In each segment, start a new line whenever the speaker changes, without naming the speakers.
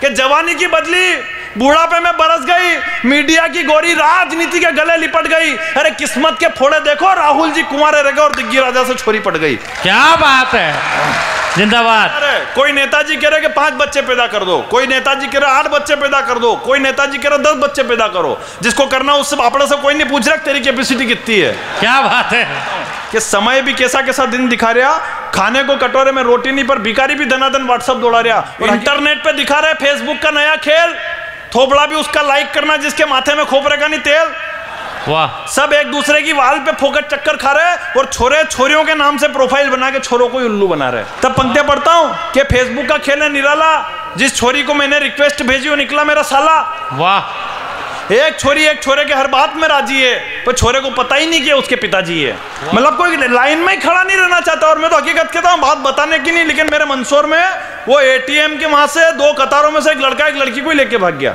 कि जवानी की बदली, बुढ़ापे में बरस गई, मीडिया की गोरी राजनीति के गले लिपट गई। अरे किस्मत के फोड़े देखो, राहुल जी कुमार रह गए और दिग्गी राजा से छोरी पड़ गई।
क्या बात है? जिंदाबाद।
कोई नेताजी कह रहे कि पाँच बच्चे पैदा कर दो। कोई नेताजी कह रहे आठ बच्चे पैदा कर दो। कोई नेताजी कह रहे दस बच्चे पैदा करो। जिसको करना उससे अपने से कोई नहीं पूछ रहा तेरी कैपेसिटी कितनी है।
क्या बात है?
कि समय भी कैसा कैसा दिन दिखा रहा खाने को कटोरे में रोटी नहीं पर भिखारी भी धनाधन व्हाट्सअप दौड़ा रहा। और इंटरनेट पे दिखा रहे फेसबुक का नया खेल। थोपड़ा भी उसका लाइक करना जिसके माथे में खोपरे का नहीं तेल।
वाह।
सब एक दूसरे की वाल पे फोकट चक्कर खा रहे और छोरे छोरियों के नाम से प्रोफ़ाइल बना के छोरों को उल्लू बना रहे तब पंक्तियाँ पढ़ता हूँ कि फेसबुक का खेल है निराला जिस छोरी को मैंने रिक्वेस्ट भेजी वो निकला मेरा साला।
वाह।
एक छोरी एक छोरे के हर बात में राज़ी है पर छोरे को पता ही नहीं कि उसके पिताजी है। मतलब कोई लाइन में ही खड़ा नहीं रहना चाहता और मैं तो हकीकत कहता हूँ बात बताने की नहीं लेकिन मेरे मंसूर में वो एटीएम के वहाँ से दो कतारों में से एक लड़का एक लड़की को ही लेके भाग गया।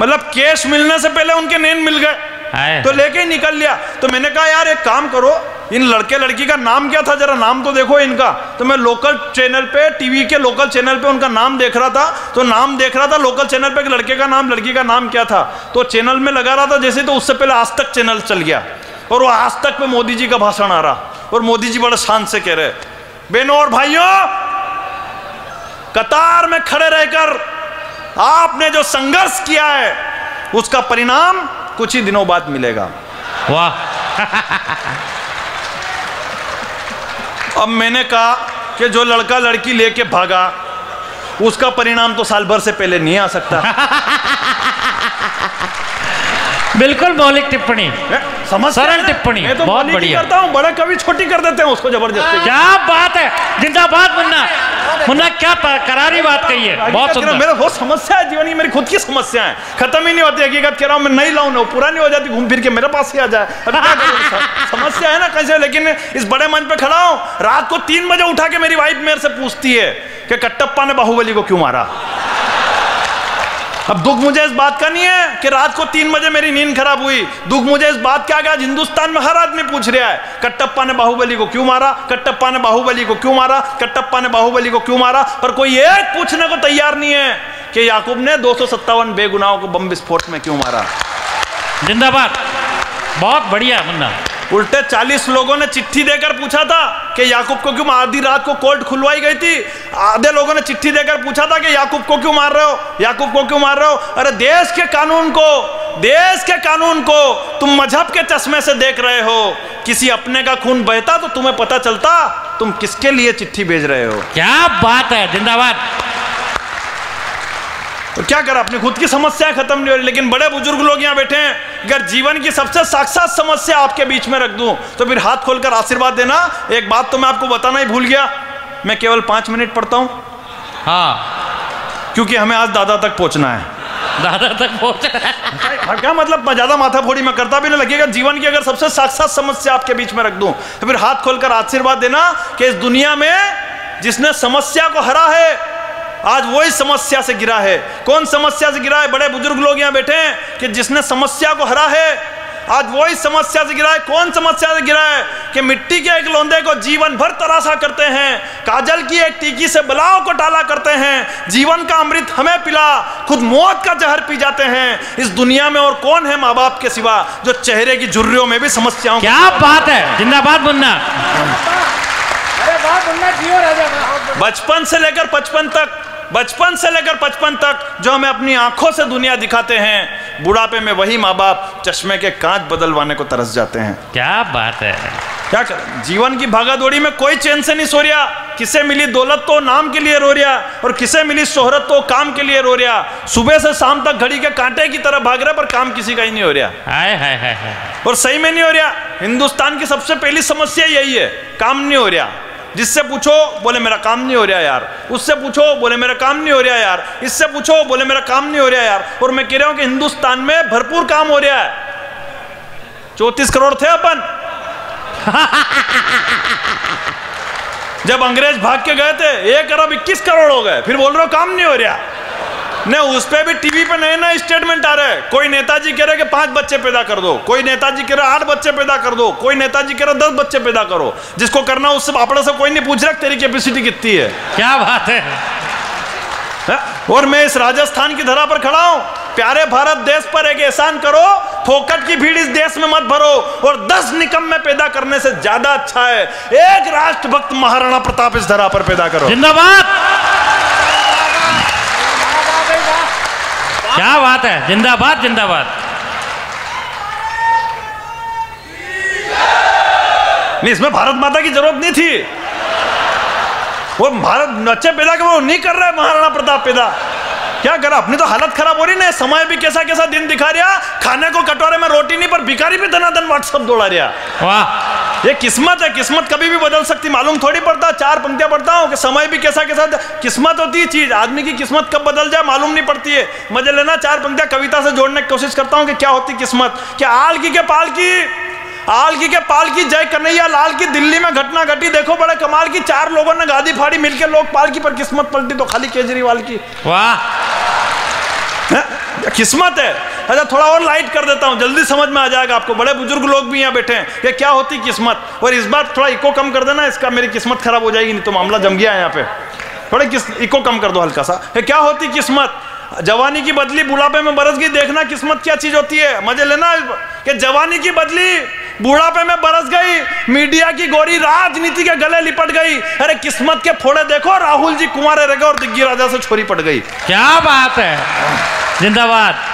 मतलब कैश मिलने से पहले उनके नींद मिल गए। तो लेके ही निकल लिया। तो मैंने कहा, यार, एक काम करो, इन लड़के लड़की का नाम क्या था? जरा नाम तो देखो इनका। तो मैं लोकल चैनल पे टीवी के लोकल चैनल पे उनका नाम देख रहा था। तो नाम देख रहा था लोकल चैनल पे लड़के का नाम, लड़की का नाम क्या था। तो चैनल में लगा रहा था जैसे तो उससे पहले आज तक चैनल चल गया। और वो आज तक पे मोदी जी का भाषण आ रहा। और मोदी जी बड़े शान से कह रहे बहनों और भाइयों, कतार में खड़े रहकर आपने जो संघर्ष किया है, उसका परिणाम कुछ ही दिनों बाद मिलेगा।
वाह।
अब मैंने कहा कि जो लड़का लड़की लेके भागा उसका परिणाम तो साल भर से पहले नहीं आ सकता।
बिल्कुल मौलिक टिप्पणी। सरल टिप्पणी,
तो
बहुत बढ़िया।
करता हूँ बड़ा कवि छोटी कर देते हैं उसको ज़बरदस्ती।
क्या बात है जिंदाबाद मुन्ना। मुन्ना क्या करारी बात कही है। बहुत
हूँ,
सुंदर।
मेरा बहुत समस्या है जीवन की मेरी खुद की समस्या है। खत्म ही नहीं होती हकीकत कह रहा हूँ मैं नहीं लाऊं ना पुरानी हो जाती घूम फिर के मेरे पास ही आ जाए। समस्या है ना कैसे लेकिन इस बड़े मंच पे खड़ा हूँ रात को तीन बजे उठा के मेरी वाइफ मेरे से पूछती है कि कट्टप्पा ने बाहुबली को क्यों मारा? अब दुख मुझे इस बात का नहीं है कि रात को तीन बजे मेरी नींद खराब हुई। दुख मुझे इस बात का आज हिंदुस्तान में हर आदमी पूछ रहा है कट्टप्पा ने बाहुबली को क्यों मारा? कट्टप्पा ने बाहुबली को क्यों मारा? कट्टप्पा ने बाहुबली को क्यों मारा? पर कोई एक पूछने को तैयार नहीं है कि याकूब ने दो सौ सत्तावन बेगुनाहों को बम विस्फोट में क्यों मारा।
जिंदाबाद। बहुत बढ़िया, मुन्ना।
उल्टे चालीस लोगों ने चिट्ठी देकर पूछा था कि याकूब को क्यों आधी रात को कोर्ट खुलवाई गई थी? आधे लोगों ने चिट्ठी देकर पूछा था कि याकूब को क्यों मार रहे हो? याकूब को क्यों मार रहे हो? अरे देश के कानून को, देश के कानून को तुम मज़हब के चश्मे से देख रहे हो। किसी अपने का खून बहता तो तुम्हें पता चलता तुम किसके लिए चिट्ठी भेज रहे हो?
क्या बात है, जिंदाबाद।
तो क्या करा? अपनी खुद की समस्या खत्म नहीं हो रही लेकिन बड़े बुज़ुर्ग लोग यहाँ बैठे हैं। अगर जीवन की सबसे साक्षात समस्या आपके बीच में रख दूँ तो फिर हाथ खोलकर आशीर्वाद देना। एक बात तो मैं आपको बताना ही भूल गया। मैं केवल पाँच मिनट पढ़ता हूँ।
हाँ।
क्योंकि हमें आज दादा तक पहुँचना है।
दादा तक पहुँच
हाँ, क्या मतलब? ज़्यादा माथा फोड़ी में करता भी नहीं। लगेगा जीवन की अगर सबसे साक्षात समस्या आपके बीच में रख दूँ तो फिर हाथ खोलकर आशीर्वाद देना कि इस दुनिया में जिसने समस्या को हरा है आज वही समस्या से गिरा है। कौन समस्या से गिरा है? बड़े बुज़ुर्ग लोग यहाँ बैठे हैं कि जिसने समस्या को हरा है आज वही समस्या से गिरा है। कौन समस्या से गिरा है? कि मिट्टी के एक लोंदे को जीवन भर तराशा करते हैं काजल की एक टीकी से बलाओं को टाला करते हैं जीवन का अमृत हमें पिला खुद मौत का जहर पी जाते हैं। इस दुनिया में और कौन है माँ बाप के सिवा जो चेहरे की झुर्रियों में भी समस्याओं
क्या बात है? जिंदाबाद मुन्ना।
बचपन से लेकर पचपन तक बचपन से लेकर पचपन तक जो हमें अपनी आँखों से दुनिया दिखाते हैं बुढ़ापे में वही माँ बाप चश्मे के कांच बदलवाने को तरस जाते हैं।
क्या बात है।
क्या कर जीवन की भागादौड़ी में कोई चैन से नहीं सो रहा किसे मिली दौलत तो नाम के लिए रो रहा और किसे मिली शोहरत तो काम के लिए रो रहा सुबह से शाम तक घड़ी के कांटे की तरह भाग रहा पर काम किसी का ही नहीं हो रहा
हाय हाय हाय हाय।
और सही में नहीं हो रहा हिंदुस्तान की सबसे पहली समस्या यही है काम नहीं हो रहा जिससे पूछो, बोले, मेरा काम नहीं हो रहा यार। उससे पूछो, बोले, मेरा काम नहीं हो रहा यार। इससे पूछो, बोले, मेरा काम नहीं हो रहा यार। और मैं कह रहा हूँ कि हिंदुस्तान में भरपूर काम हो रहा है। चौतीस करोड़ थे अपन। जब अंग्रेज़ भाग के गए थे, एक अरब इक्कीस करोड़ हो गए। फिर बोल रहे हो, काम नहीं हो रहा। ने उस पर भी टीवी पे नए नए स्टेटमेंट आ रहे हैं। कोई नेताजी कह रहे कि पाँच बच्चे पैदा कर दो। कोई नेताजी कह रहे आठ बच्चे पैदा कर दो। कोई नेताजी कह रहे दस बच्चे पैदा करो। जिसको करना उससे अपने से कोई नहीं पूछ रहा तेरी कैपेसिटी कितनी है।
क्या बात है?
हैं? और मैं इस राजस्थान की धरा पर खड़ा हूँ। प्यारे भारत देश पर एक एहसान करो फोकट की भीड़ इस देश में मत भरो और दस निकम में पैदा करने से ज़्यादा अच्छा है। एक राष्ट्रभक्त महाराणा प्रताप इस धरा पर पैदा करो।
जिंदाबाद! क्या बात है? जिंदाबाद जिंदाबाद।
नहीं इसमें भारत माता की ज़रूरत नहीं थी। वो भारत अच्छे पैदा कर वो नहीं कर रहे महाराणा प्रताप पैदा। क्या करा? अपनी तो हालत खराब हो रही ना समय भी कैसा कैसा दिन दिखा रहा खाने को कटोरे में रोटी नहीं पर भिखारी भी धनाधन व्हाट्सअप दौड़ा रहा
वाह।
ये किस्मत है किस्मत कभी भी बदल सकती मालूम थोड़ी पड़ता चार पंक्तियाँ पढ़ता हूँ कि समय भी कैसा कैसा किस्मत होती है चीज़ आदमी की किस्मत कब बदल जाए मालूम नहीं पड़ती है। मज़े लेना चार पंक्तियाँ कविता से जोड़ने की कोशिश करता हूँ कि क्या होती किस्मत। क्या आल की के पाल की आलकी के पाल की जय कन्हैया लाल की दिल्ली में घटना घटी देखो बड़े कमाल की चार लोगों ने गादी फाड़ी मिलकर लोग पाल की पर किस्मत पलटी तो खाली केजरीवाल की।
वाह।
किस्मत है। अच्छा थोड़ा और लाइट कर देता हूँ। जल्दी समझ में आ जाएगा आपको। बड़े बुज़ुर्ग लोग भी यहाँ बैठे हैं। कि क्या होती किस्मत? और इस बार थोड़ा इको कम कर देना, इसका मेरी किस्मत खराब हो जाएगी, नहीं तो मामला जम गया है यहाँ पे। थोड़े किस इको कम कर दो हल्का सा। क्या होती किस्मत? जवानी की बदली बुढ़ापे में बरस गई, देखना किस्मत क्या चीज़ होती है। मज़े लेना कि जवानी की बदली बुढ़ापे में बरस गई, मीडिया की गोरी राजनीति के गले लिपट गई। अरे किस्मत के फोड़े देखो, राहुल जी कुमार रह गए और दिग्गी राजा से छोरी पड़ गई।
क्या बात है। जिंदाबाद।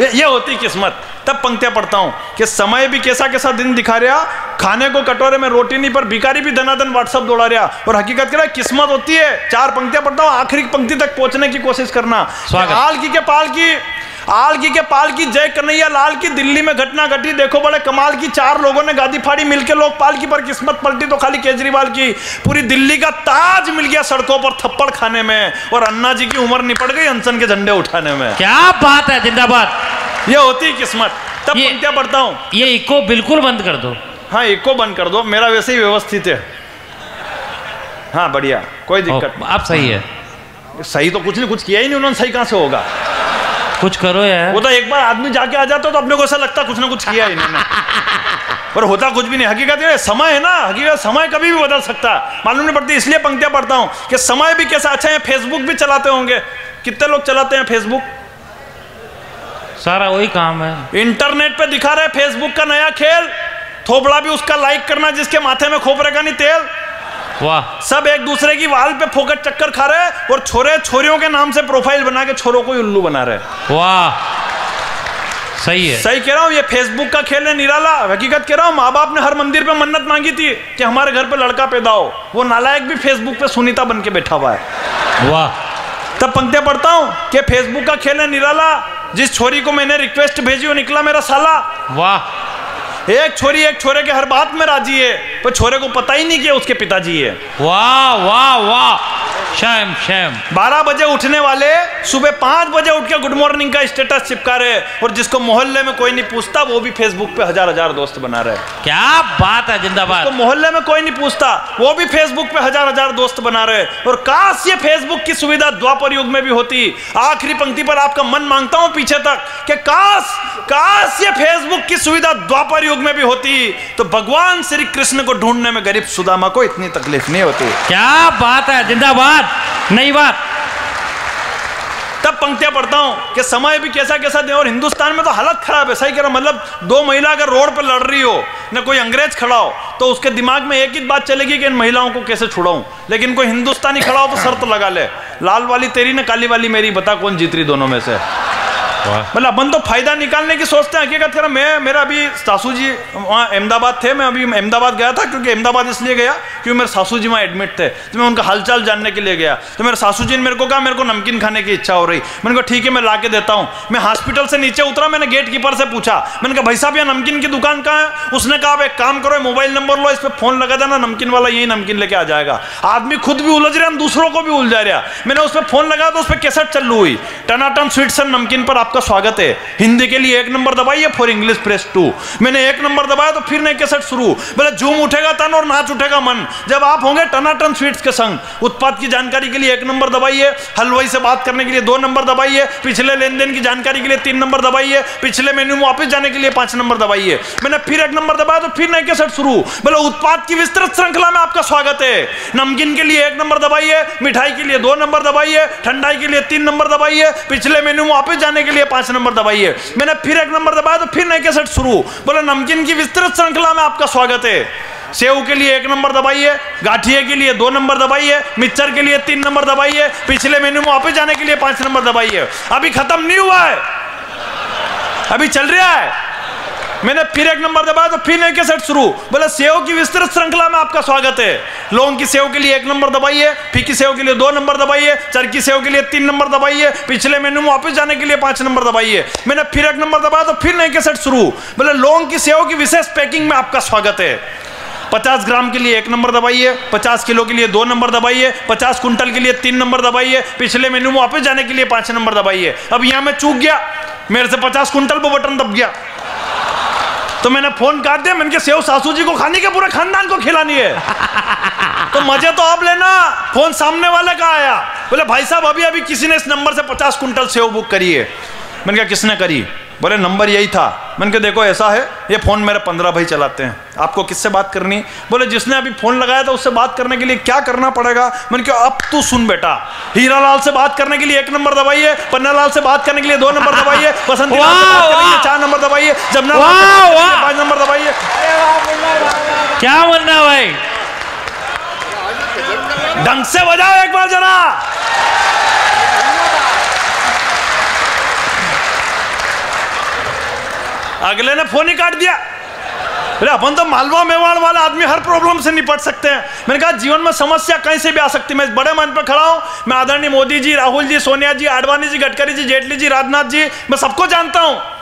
ये होती किस्मत। तब पंक्तियाँ पढ़ता हूँ कि समय भी कैसा कैसा दिन दिखा रहा खाने को कटोरे में रोटी नहीं पर भिकारी भी धनाधन व्हाट्सअप दौड़ा रहा। और हकीकत कह रहा किस्मत होती है। चार पंक्तियाँ पढ़ता हूँ आखिरी पंक्ति तक पहुँचने की कोशिश करना। आल की के पाल की आल की के पाल की जय कन्हैया लाल की दिल्ली में घटना घटी। देखो बड़े कमाल की चार लोगों ने गादी फाड़ी मिलकर लोग पाल की पर किस्मत पलटी तो खाली केजरीवाल की। पूरी दिल्ली का ताज मिल गया सड़कों पर थप्पड़ खाने में और अन्ना जी की उम्र निपट गई अनशन के झंडे उठाने में।
क्या बात है जिंदाबाद।
ये होती किस्मत। तब
ये-
पंक्तियाँ पढ़ता हूँ।
ये इको बिल्कुल बंद कर दो।
हाँ एक को बंद कर दो मेरा वैसे ही व्यवस्थित है। हाँ बढ़िया कोई दिक्कत
ओ, अब सही है।
सही तो कुछ नहीं कुछ किया ही नहीं उन्होंने सही कहाँ से होगा?
कुछ करो यार।
वो तो एक बार आदमी जाके आ जाता तो अपने को ऐसा लगता कुछ ना कुछ किया ही इन्होंने पर होता कुछ भी नहीं। हकीकत है, समय है ना हकीकत समय कभी भी बदल सकता। है मालूम नहीं पड़ती इसलिए पंक्तियाँ पढ़ता हूँ कि समय भी कैसा अच्छा है फेसबुक भी चलाते होंगे। कितने लोग चलाते हैं फेसबुक
सारा वही काम है।
इंटरनेट पे दिखा रहे फेसबुक का नया खेल। थोपड़ा भी उसका लाइक करना जिसके माथे में खोपरे का नहीं तेल।
वाह।
सब एक दूसरे की वाल पे फोकट चक्कर खा रहे हैं और छोरे छोरियों के नाम से प्रोफ़ाइल बना के छोरों को उल्लू बना रहे
वाह। सही है।
सही कह रहा हूँ ये फेसबुक का खेल है निराला। हकीकत कह रहा हूँ माँ बाप ने हर मंदिर पे मन्नत मांगी थी कि हमारे घर पे लड़का पैदा हो। वो नालायक भी फेसबुक पे सुनीता बन के बैठा हुआ है।
वाह।
तब पंक्तियाँ पढ़ता हूँ कि फेसबुक का खेल है निराला। जिस छोरी को मैंने रिक्वेस्ट भेजी वो निकला मेरा साला।
वाह।
एक छोरी एक छोरे के हर बात में राज़ी है पर छोरे को पता ही नहीं कि उसके पिताजी है।
वाह वाह वाह। शैम शैम
बारह बजे उठने वाले सुबह पाँच बजे उठ के गुड मॉर्निंग का स्टेटस चिपका रहे और जिसको मोहल्ले में कोई नहीं पूछता वो भी फेसबुक पे हज़ार हज़ार दोस्त बना रहे
क्या बात है जिंदाबाद।
मोहल्ले में कोई नहीं पूछता वो भी फेसबुक पे हज़ार हज़ार दोस्त बना रहे और काश ये फेसबुक की सुविधा द्वापर युग में भी होती। आखिरी पंक्ति पर आपका मन माँगता हूँ पीछे तक कि काश काश ये फेसबुक की सुविधा द्वापर युग में भी होती। तो भगवान श्री कृष्ण को ढूँढने में गरीब सुदामा को इतनी तकलीफ़ नहीं होती।
क्या बात है जिंदाबाद। नई बात।
तब पंक्तियाँ पढ़ता हूँ कि समय भी कैसा कैसा दे, और हिंदुस्तान में तो हालत खराब है, सही कह रहा। मतलब दो महिला अगर रोड पर लड़ रही हो, ना कोई अंग्रेज़ खड़ा हो तो उसके दिमाग में एक ही बात चलेगी कि इन महिलाओं को कैसे छुड़ाऊं लेकिन कोई हिंदुस्तानी खड़ा हो तो शर्त लगा ले लाल वाली तेरी ना काली वाली मेरी, बता कौन जीत रही दोनों में से मतलब अपन तो फ़ायदा निकालने की सोचते हैं। हकीकत करा, मैं, मेरा अभी सासू जी वहाँ अहमदाबाद थे। मैं अभी अहमदाबाद गया था क्योंकि अहमदाबाद इसलिए गया क्योंकि मेरे सासू जी वहाँ एडमिट थे। तो मैं उनका हालचाल जानने के लिए गया। तो मेरे सासू जी ने मेरे को कहा, मेरे को नमकीन खाने की इच्छा हो रही। मैंने कहा, ठीक है, मैं ला देता हूँ। मैं हॉस्पिटल से नीचे उतरा, मैंने गेट कीपर से पूछा। मैंने कहा, भाई साहब, यहाँ नमकीन की दुकान कहाँ है? उसने कहा, आप एक काम करो मोबाइल नंबर लो, इस पर फ़ोन लगा देना, नमकीन वाला यही नमकीन लेके आ जाएगा। आदमी खुद भी उलझ रहा है दूसरों को भी उलझा रहा मैंने उस पर फ़ोन लगाया तो उस पर कैसेट चालू हुई। टनाटन स्वीट्स एंड नमकीन पर आप तो आपका स्वागत है। हिंदी के लिए एक नंबर दबाइए फॉर इंग्लिश प्रेस टू मैंने एक नंबर दबाया तो फिर नई कैसेट शुरू। बोले, झूम उठेगा तन और नाच उठेगा मन। जब आप होंगे टनाटन स्वीट्स के संग। उत्पाद की जानकारी के लिए एक नंबर दबाइए। हलवाई से बात करने के लिए दो नंबर दबाइए। पिछले लेन देन की जानकारी के लिए तीन नंबर दबाइए। पिछले मेन्यू में वापस जाने के लिए पाँच नंबर दबाइए। मैंने फिर एक नंबर दबाया तो फिर नई कैसेट शुरू। बोले, उत्पाद की विस्तृत श्रृंखला में आपका स्वागत है। नमकीन के लिए एक नंबर दबाइए। मिठाई के लिए दो नंबर दबाइए। ठंडाई के लिए तीन नंबर दबाइए। पिछले मेन्यू में वापस जाने के लिए पाँच नंबर दबाई है। मैंने फिर एक नंबर दबाया तो फिर नए कैसेट शुरू। बोले, नमकीन की विस्तृत श्रृंखला में आपका स्वागत है। सेव के लिए एक नंबर दबाई है, गाठिए के लिए दो नंबर दबाई है, मिक्सर के लिए तीन नंबर दबाई है, पिछले मेन्यू में वापिस जाने के लिए पाँच नंबर दबाई है। अभी खत्म नहीं हुआ है। अभी चल रहा है। मैंने फिर एक नंबर दबाया तो फिर नई कैसेट शुरू। बोले, सेव की विस्तृत श्रृंखला में आपका स्वागत है। लौंग की सेव के लिए एक नंबर दबाइए फीकी सेव के लिए दो नंबर दबाइए चरकी सेव के लिए तीन नंबर दबाइए पिछले मेनू में वापस जाने के लिए पाँच नंबर दबाइए मैंने फिर एक नंबर दबाया तो फिर नई कैसेट शुरू। बोले, लौंग की सेव की विशेष पैकिंग में आपका स्वागत है। पचास ग्राम के लिए एक नंबर दबाइए पचास किलो के लिए दो नंबर दबाइए पचास कुंटल के लिए तीन नंबर दबाइए पिछले मेनू में वापस जाने के लिए पाँच नंबर दबाइए अब यहाँ मैं चूक गया, मेरे से पचास कुंटल पर बटन दब गया। तो मैंने फ़ोन काट दिया मैंने सेव सासू जी को खानी के पूरे खानदान को खिलानी है। तो मज़े तो आप लेना फ़ोन सामने वाले का आया। बोले भाई साहब अभी अभी किसी ने इस नंबर से पचास कुंटल सेव बुक करी है। मैंने कहा किसने करी? बोले नंबर यही था। मैंने कहा देखो ऐसा है ये फ़ोन मेरे पंद्रह भाई चलाते हैं। आपको किससे बात करनी? बोले जिसने अभी फ़ोन लगाया था उससे बात करने के लिए क्या करना पड़ेगा? मैंने कहा अब तू सुन बेटा हीरा लाल से बात करने के लिए एक नंबर दबाइए पन्ना लाल से बात करने के लिए दो नंबर दबाइए बसंती चार नंबर दबाइए जमुना पाँच नंबर दबाइए
क्या मुन्ना भाई?
ढंग से बजाओ एक बार जरा। अगले ने फ़ोन ही काट दिया। अरे, अपन तो मालवा मेवाड़ वाला आदमी हर प्रॉब्लम से निपट सकते हैं। मैंने कहा, जीवन में समस्या कहीं से भी आ सकती है। मैं बड़े मन पर खड़ा हूँ। मैं आदरणीय मोदी जी, राहुल जी, सोनिया जी, आडवाणी जी, गडकरी जी, जेटली जी, राजनाथ जी, मैं सबको जानता हूँ।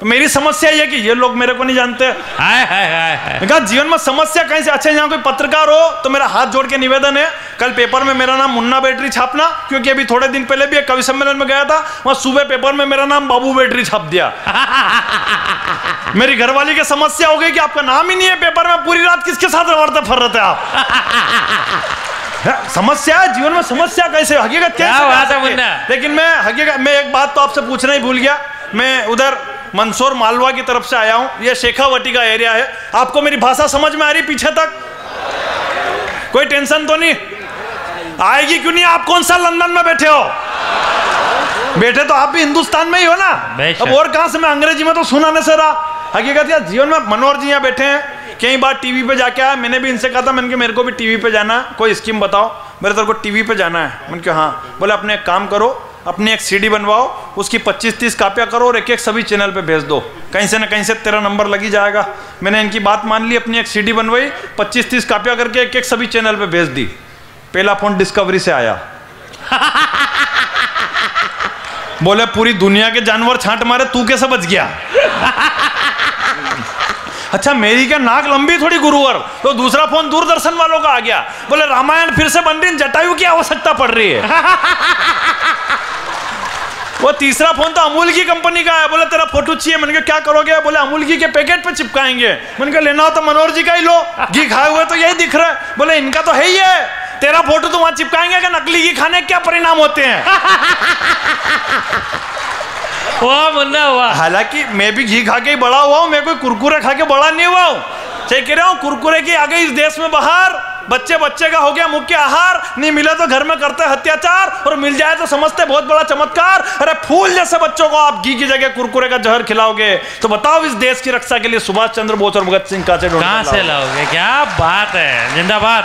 तो मेरी समस्या ये कि ये लोग मेरे को नहीं जानते।
हाय हाय हाय
मैंने कहा जीवन में समस्या कहीं से अच्छा यहाँ कोई पत्रकार हो तो मेरा हाथ जोड़ के निवेदन है कल पेपर में मेरा नाम मुन्ना बैटरी छापना क्योंकि अभी थोड़े दिन पहले भी एक कवि सम्मेलन में गया था वहाँ सुबह पेपर में मेरा नाम बाबू बैटरी छाप दिया। मेरी घरवाली की समस्या हो गई कि आपका नाम ही नहीं है पेपर में पूरी रात किसके साथ रवड़ते फर रहे थे आप? समस्या है जीवन में समस्या कैसे हकीकत
क्या बात है?
लेकिन मैं हकीकत मैं एक बात तो आपसे पूछना ही भूल गया। मैं उधर मंदसौर मालवा की तरफ़ से आया हूँ। यह शेखावटी का एरिया है। आपको मेरी भाषा समझ में आ रही पीछे तक? कोई टेंशन तो नहीं? आएगी क्यों नहीं? आप कौन सा लंदन में बैठे हो? बैठे तो आप भी हिंदुस्तान में ही हो ना? अब और कहाँ से मैं अंग्रेज़ी में तो सुना से रहा हकीकत यार जीवन में मनोहर जी यहाँ बैठे हैं। कई बार टीवी पे जाके आया। मैंने भी इनसे कहा था मैंने मेरे को भी टीवी पे जाना। है कोई स्कीम बताओ। मेरे तेरे को टीवी पे जाना है। मैंने कहा हाँ। बोले अपने एक काम करो अपनी एक सीडी बनवाओ उसकी 25-30 कापियाँ करो और एक एक सभी चैनल पे भेज दो। कहीं से ना कहीं से तेरा नंबर लगी जाएगा। मैंने इनकी बात मान ली अपनी एक सीडी बनवाई 25-30 कापियाँ करके एक एक सभी चैनल पे भेज दी। पहला फ़ोन डिस्कवरी से आया। बोले पूरी दुनिया के जानवर छांट मारे तू कैसे बच गया? अच्छा मेरी क्या नाक लंबी थोड़ी गुरुवर? तो दूसरा फ़ोन दूरदर्शन वालों का आ गया। बोले रामायण फिर से बन रही जटायु की आवश्यकता पड़ रही है। वो तीसरा फ़ोन तो अमूल की कंपनी का है। बोले तेरा फ़ोटो चाहिए। मैंने कहा क्या करोगे? बोले अमूल घी के पैकेट पे चिपकाएँगे। मैंने कहा लेना हो तो मनोहर जी का ही लो। घी खाए हुए तो यही दिख रहा है। बोले इनका तो है ही है। तेरा फ़ोटो तो वहाँ चिपकाएँगे कि नकली घी खाने के क्या परिणाम होते हैं?
वाह मुन्ना वाह।
हालाँकि मैं भी घी खा के ही बड़ा हुआ हूँ। मैं कोई कुरकुरे खा के बड़ा नहीं हुआ हूँ। सही कह रहा हूँ कुरकुरे की आ गई इस देश में बाहर बच्चे बच्चे का हो गया मुख्य आहार नहीं मिले तो घर में करते अत्याचार और मिल जाए तो समझते बहुत बड़ा चमत्कार। अरे फूल जैसे बच्चों को आप घी की जगह कुरकुरे का जहर खिलाओगे तो बताओ इस देश की रक्षा के लिए सुभाष चंद्र बोस और भगत सिंह कहाँ से
कहाँ से
लाओगे?
क्या बात है जिंदाबाद।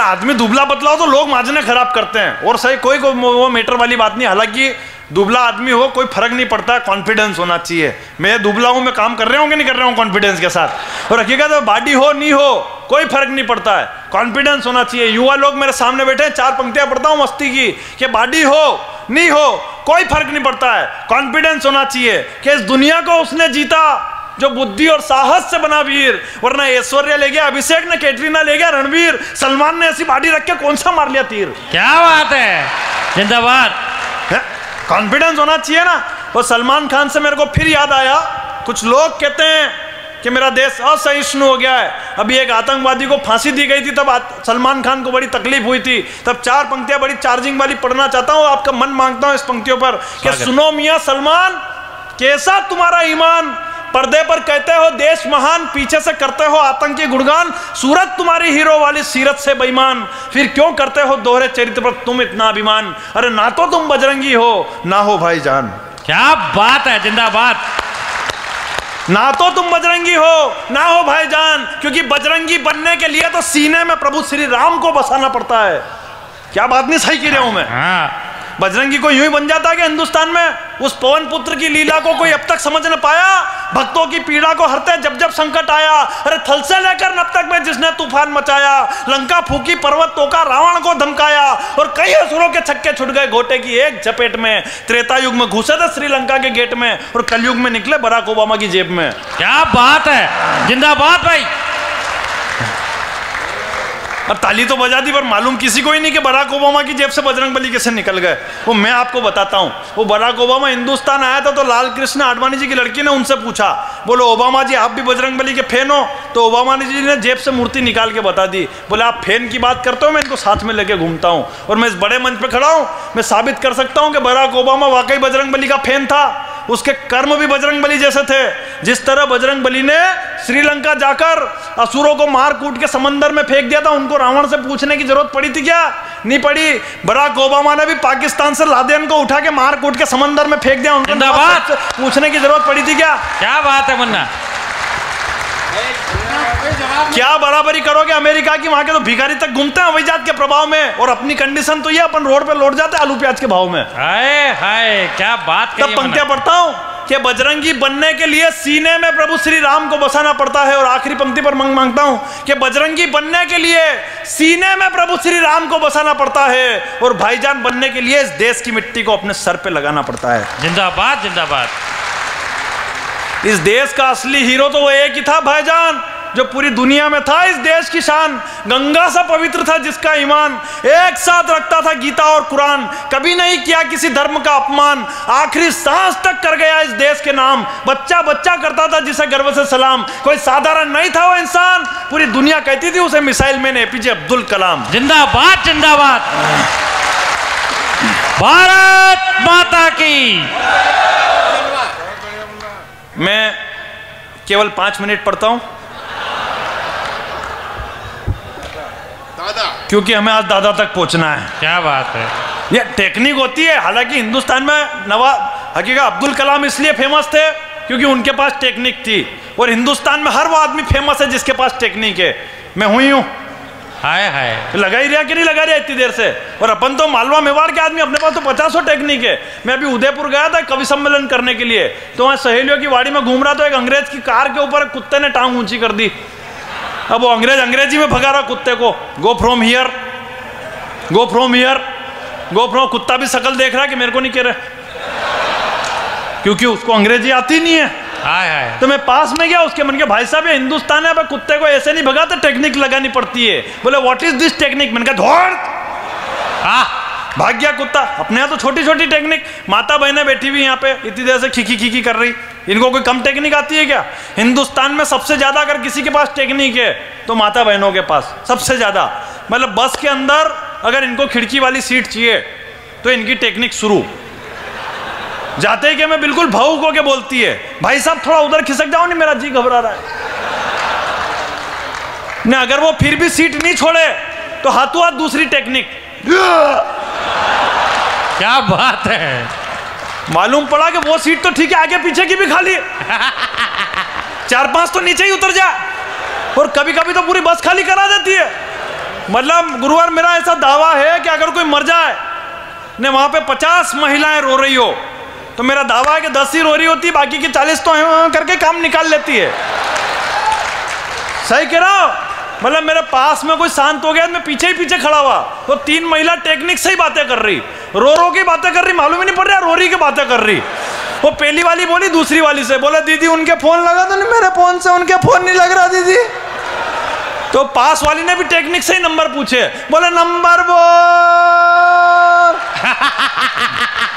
आदमी दुबला पतला हो तो लोग माजने खराब करते हैं और सही कोई कोई वो मीटर वाली बात नहीं हालाँकि दुबला आदमी हो, कोई फ़र्क नहीं पड़ता कॉन्फिडेंस होना चाहिए। मैं दुबला हूँ, मैं काम कर रहा हूँ कि नहीं कर रहा हूँ कॉन्फिडेंस के साथ। और हकीकत है, बॉडी हो, नहीं हो, कोई फ़र्क नहीं पड़ता है। कॉन्फिडेंस होना चाहिए। युवा लोग मेरे सामने बैठे हैं, चार पंक्तियाँ पढ़ता हूँ मस्ती की, कि बॉडी हो, नहीं हो, कोई फ़र्क नहीं पड़ता है। कॉन्फिडेंस होना चाहिए कि इस दुनिया को उसने जीता, जो बुद्धि और साहस से बना वीर, वरना ऐश्वर्या ले गया, अभिषेक ने, कैटरीना ले गया, रणवीर, सलमान ने ऐसी बाडी रख के कौन सा मार लिया तीर?
क्या बात है, जिंदाबाद?
कॉन्फिडेंस होना चाहिए ना। वो सलमान खान से मेरे को फिर याद आया। कुछ लोग कहते हैं कि मेरा देश असहिष्णु हो गया है। अभी एक आतंकवादी को फांसी दी गई थी तब सलमान खान को बड़ी तकलीफ़ हुई थी। तब चार पंक्तियाँ बड़ी चार्जिंग वाली पढ़ना चाहता हूँ आपका मन माँगता हूँ इस पंक्तियों पर कि सुनो मियाँ सलमान कैसा तुम्हारा ईमान? पर्दे पर कहते हो देश महान पीछे से करते हो आतंकी गुणगान सूरत तुम्हारी हीरो वाली सीरत से बेईमान। फिर क्यों करते हो दोहरे चरित्र पर तुम इतना अभिमान? अरे ना तो तुम बजरंगी हो ना हो भाईजान।
क्या बात है जिंदाबाद।
ना तो तुम बजरंगी हो ना हो भाईजान क्योंकि बजरंगी बनने के लिए तो सीने में प्रभु श्री राम को बसाना पड़ता है। क्या बात नहीं सही की रहा हूँ मैं?
हाँ।
बजरंगी को यूँ ही बन जाता है कि हिंदुस्तान में उस पवन पुत्र की लीला को कोई अब तक समझ न पाया। भक्तों की पीड़ा को हरते जब जब संकट आया। अरे थल से लेकर नब तक में जिसने तूफ़ान मचाया, लंका फूकी पर्वत का रावण को धमकाया और कई असुरों के छक्के छुट गए घोटे की एक चपेट में। त्रेता युग में घुसे थे श्रीलंका के गेट में और कलयुग में निकले बराक ओबामा की जेब में।
क्या बात है? जिंदाबाद भाई।
अब ताली तो बजा दी, पर मालूम किसी को ही नहीं कि बराक ओबामा की जेब से बजरंग बली कैसे निकल गए। वो मैं आपको बताता हूँ, वो बराक ओबामा हिंदुस्तान आया था तो लाल कृष्ण आडवाणी जी की लड़की ने उनसे पूछा, बोलो, ओबामा जी, आप भी बजरंग बली के फ़ैन हो? तो ओबामा जी ने जेब से मूर्ति निकाल के बता दी, बोले, आप फ़ैन की बात करते हो, मैं इनको साथ में लेके घूमता हूँ। और मैं इस बड़े मंच पर खड़ा हूँ, मैं साबित कर सकता हूँ कि बराक ओबामा वाकई बजरंग बली का फ़ैन था। उसके कर्म भी बजरंग बली जैसे थे। जिस तरह बजरंग बली ने श्रीलंका जाकर असुरों को मार कूट के समंदर में फेंक दिया था उनको रावण से पूछने की ज़रूरत पड़ी थी क्या? नहीं पड़ी। बराक ओबामा ने भी पाकिस्तान से लादेन को उठा के मार कूट के समंदर में फेंक दिया उनको पूछने की ज़रूरत पड़ी थी क्या?
क्या बात है मुन्ना।
क्या बराबरी करोगे अमेरिका की? वहाँ के तो भिखारी तक घूमते हैं अभिजात के प्रभाव में। और अपनी कंडीशन तो ये अपन रोड पे लौट जाते हैं आलू प्याज के भाव में।
हाय हाय क्या बात
तब पंक्तियाँ पढ़ता हूँ कि बजरंगी बनने के लिए सीने में प्रभु श्री राम को बसाना पड़ता है। और आखिरी पंक्ति पर मंग माँगता हूँ कि बजरंगी बनने के लिए सीने में प्रभु श्री राम को बसाना पड़ता है। और भाईजान बनने के लिए इस देश की मिट्टी को अपने सर पे लगाना पड़ता है।
जिंदाबाद जिंदाबाद।
इस देश का असली हीरो तो वो एक ही था भाईजान। जो पूरी दुनिया में था इस देश की शान। गंगा सा पवित्र था जिसका ईमान एक साथ रखता था गीता और कुरान। कभी नहीं किया किसी धर्म का अपमान। आखिरी सांस तक कर गया इस देश के नाम। बच्चा बच्चा करता था जिसे गर्व से सलाम। कोई साधारण नहीं था वो इंसान। पूरी दुनिया कहती थी उसे missile man APJ Abdul Kalam.
जिंदाबाद जिंदाबाद। भारत माता की।
मैं केवल पाँच मिनट पढ़ता हूँ दादा क्योंकि हमें आज दादा तक पहुँचना है।
क्या बात है।
ये टेक्निक होती है हालाँकि हिंदुस्तान में नवाब हकीका अब्दुल कलाम इसलिए फ़ेमस थे क्योंकि उनके पास टेक्निक थी। और हिंदुस्तान में हर वो आदमी फ़ेमस है जिसके पास टेक्निक है। मैं हुई हूँ।
हाय हाय।
लगा ही रहा कि नहीं लगा रहा इतनी देर से? और अपन तो मालवा मेवाड़ के आदमी अपने पास तो पचासों टेक्निक है। मैं अभी उदयपुर गया था कवि सम्मेलन करने के लिए। तो वहाँ सहेलियों की वाड़ी में घूम रहा तो एक अंग्रेज़ की कार के ऊपर कुत्ते ने टांग ऊँची कर दी। अब वो अंग्रेज़ अंग्रेज़ी में भगा रहा कुत्ते को। Go from here go from here go from कुत्ता भी शकल देख रहा है कि मेरे को नहीं कह रहे क्योंकि उसको अंग्रेज़ी आती नहीं है।
हाय हाय।
तो मैं पास में गया उसके मन के भाई साहब ये हिंदुस्तान है कुत्ते को ऐसे नहीं भगाते टेक्निक लगानी पड़ती है। बोले व्हाट इज़ दिस टेक्निक मैंने कहा धोड़
हाँ।
भाग गया कुत्ता। अपने यहाँ तो छोटी छोटी टेक्निक माता बहनें बैठी हुई यहाँ पे इतनी देर से खिकी खिकी कर रही। इनको कोई कम टेक्निक आती है क्या? हिंदुस्तान में सबसे ज़्यादा अगर किसी के पास टेक्निक है तो माता बहनों के पास, सबसे ज़्यादा। मतलब बस के अंदर अगर इनको खिड़की वाली सीट चाहिए तो इनकी टेक्निक शुरू। जाते ही कि मैं बिल्कुल भावुक होके बोलती है, भाई साहब, थोड़ा उधर खिसक जाओ नहीं, मेरा जी घबरा रहा है। नहीं, अगर वो फिर भी सीट नहीं छोड़े तो हाथों हाथ दूसरी टेक्निक
क्या बात है?
मालूम पड़ा कि वो सीट तो ठीक है आगे पीछे की भी खाली। चार पाँच तो नीचे ही उतर जा। और कभी कभी तो पूरी बस खाली करा देती है। मतलब गुरुवार मेरा ऐसा दावा है कि अगर कोई मर जाए ने वहाँ पे पचास महिलाएँ रो रही हो तो मेरा दावा है कि दस ही रो रही होती बाकी की चालीस तो करके काम निकाल लेती है। सही कह रहा हूँ? मतलब मेरे पास में कोई शांत हो गया, मैं पीछे ही पीछे खड़ा हुआ। तो तीन महिला टेक्निक से ही बातें कर रही। रो रो की बातें कर रही, मालूम ही नहीं पड़ रहा, रो रही की बातें कर रही। वो पहली वाली बोली, दूसरी वाली से बोला, दीदी, उनके फ़ोन लगा तो नहीं मेरे फ़ोन से, उनके फ़ोन नहीं लग रहा, दीदी। तो पास वाली ने भी टेक्निक से ही नंबर पूछे। बोले, नंबर बोल।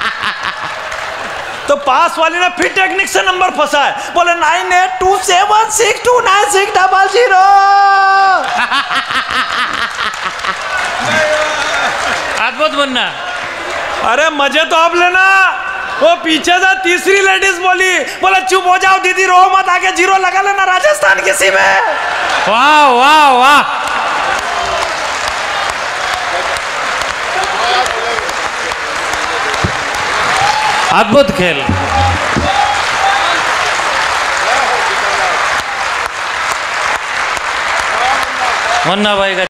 तो पास वाली ने फिर टेक्निक से नंबर फंसा है बोले nine eight two seven six two nine six double zero
अद्भुत मुन्ना
अरे मज़े तो आप लेना। वो पीछे से तीसरी लेडीज़ बोली बोले चुप हो जाओ दीदी रो मत आगे ज़ीरो लगा लेना राजस्थान किसी में.
वाह वाह वाह। अद्भुत खेल। मुन्ना भाई का